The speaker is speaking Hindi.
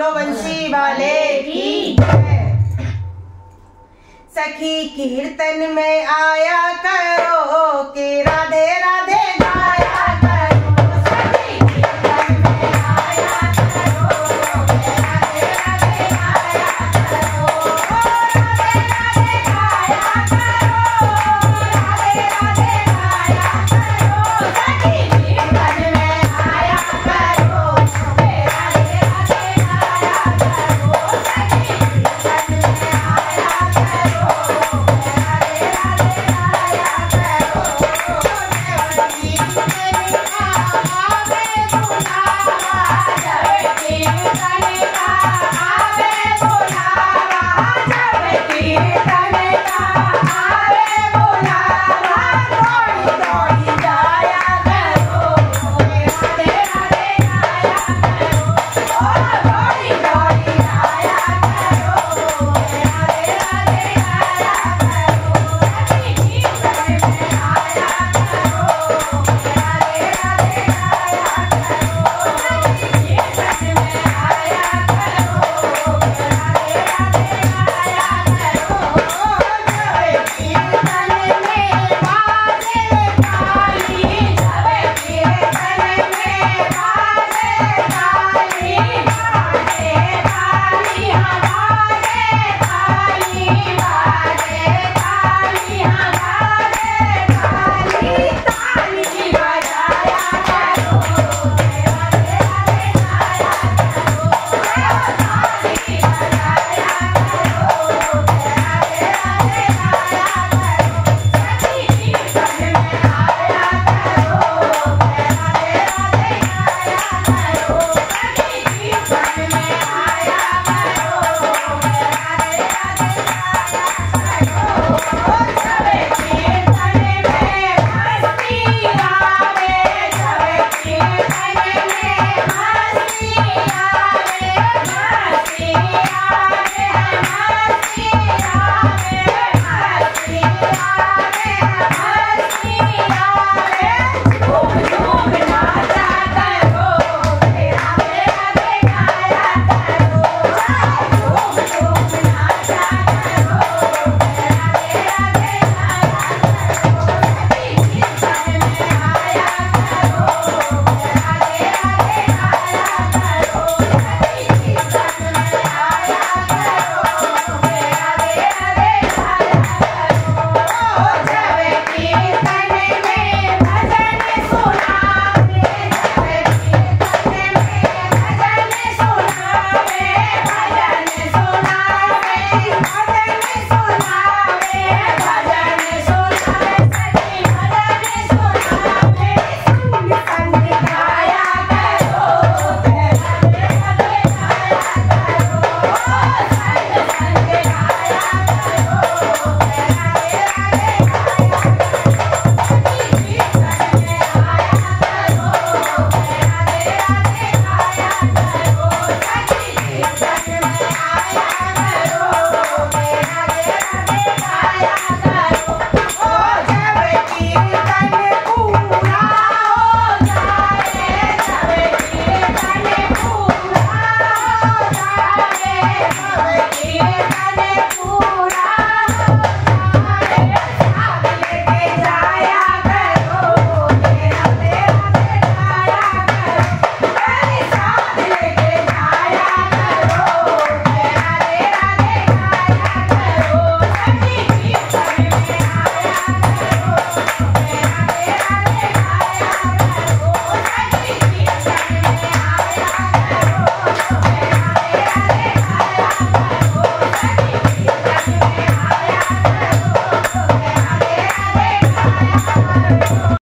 बोलो वाले की सखी कीर्तन में आया करो के